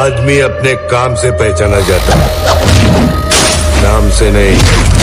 आदमी अपने काम से पहचाना जाता है। नाम से नहीं।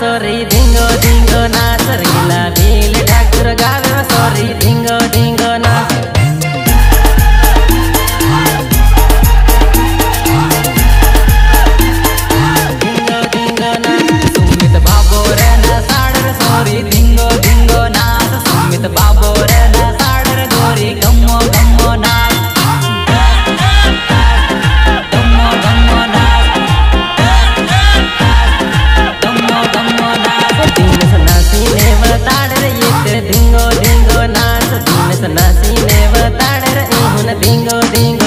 सोरी ढिंगो ढिंगो नाच रंगीला भील ठाकुर गावे में सोरी ढिंगो ढिंगो नाच ढिंगो ढिंगो सुमित बाबू रहना साड़ में सोरी ढिंगो ढिंगो नाच सुमित बाबू dingo dingo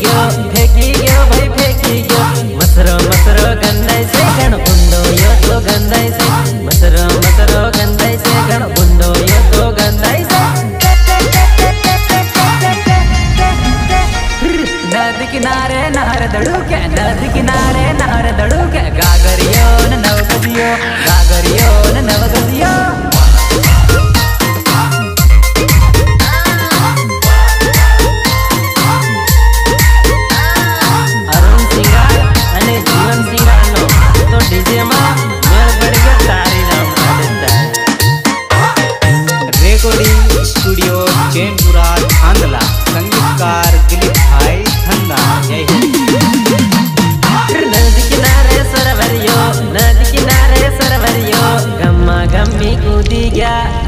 your yeah.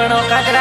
pero no cae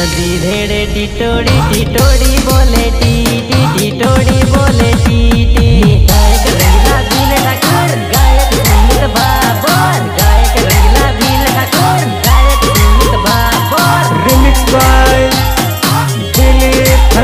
नदी धेड़े टिटोड़ी टिटोड़ी बोले टी टी बोले टी टी। गायक रंगीला भील ठाकुर गायक संगीत गायक रंगीला भील ठाकुर गायक संगीत बाबर रिमिक्स बाय दिलीप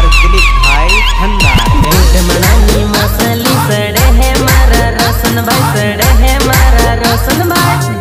यार पुलिस भाई, ठंडा मनानी मसली, सड़े है मारा रोशन भाई, सड़े है मारा रोशन भाई।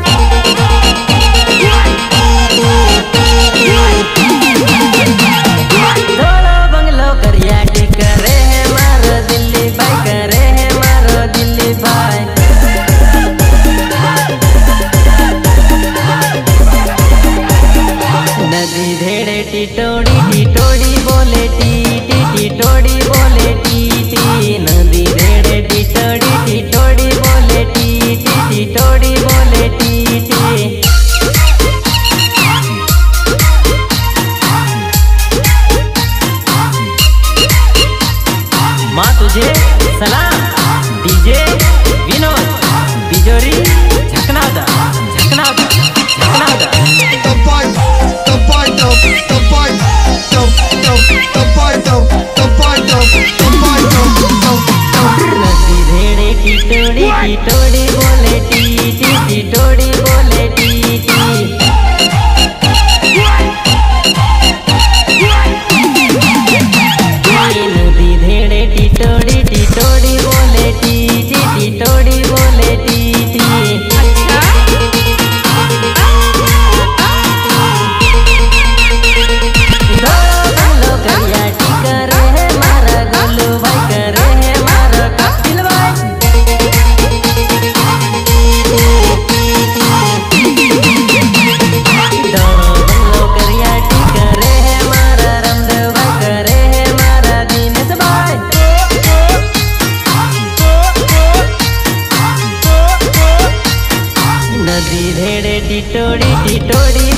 टिटोड़ी टिटोड़ी